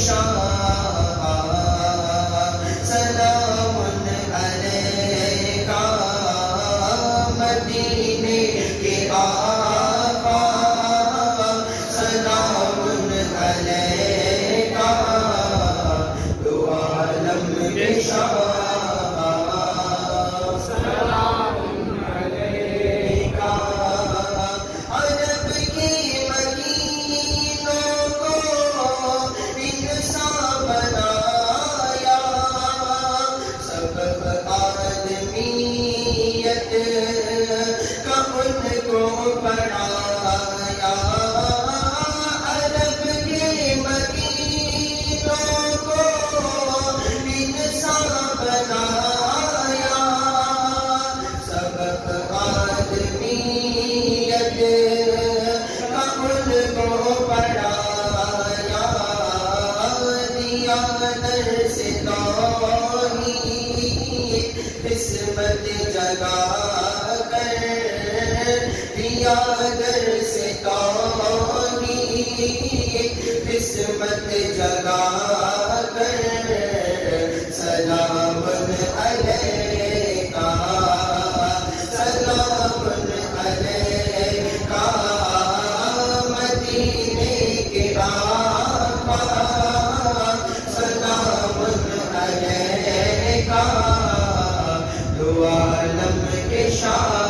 salvation. किस्मत जगा कर दिया घर से कहानी किस्मत जगा कर सलामत अलैह shot.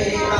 Amen.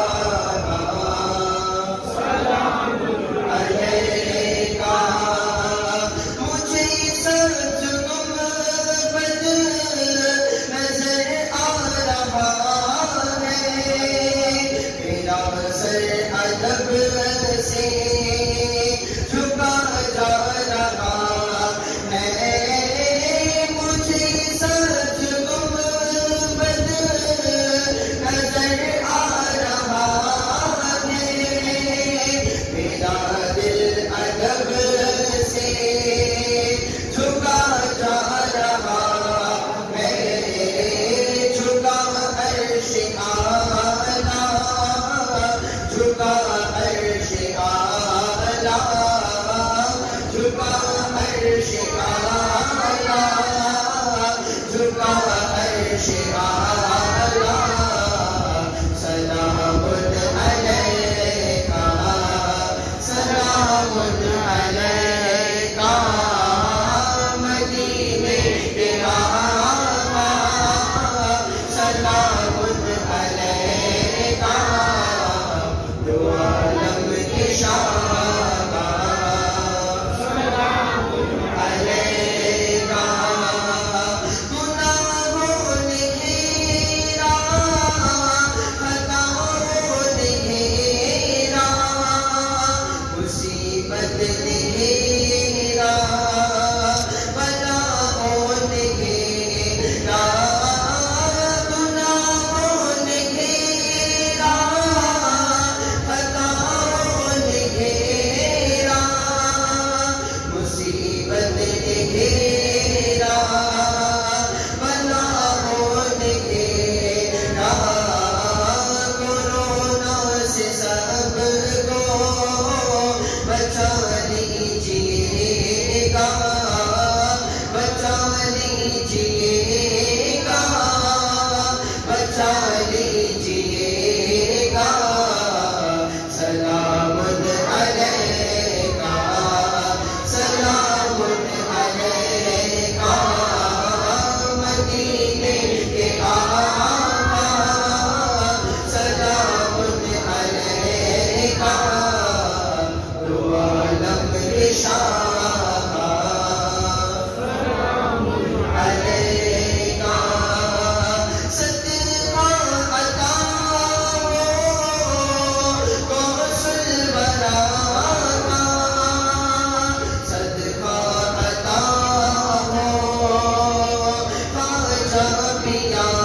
Hare Ram.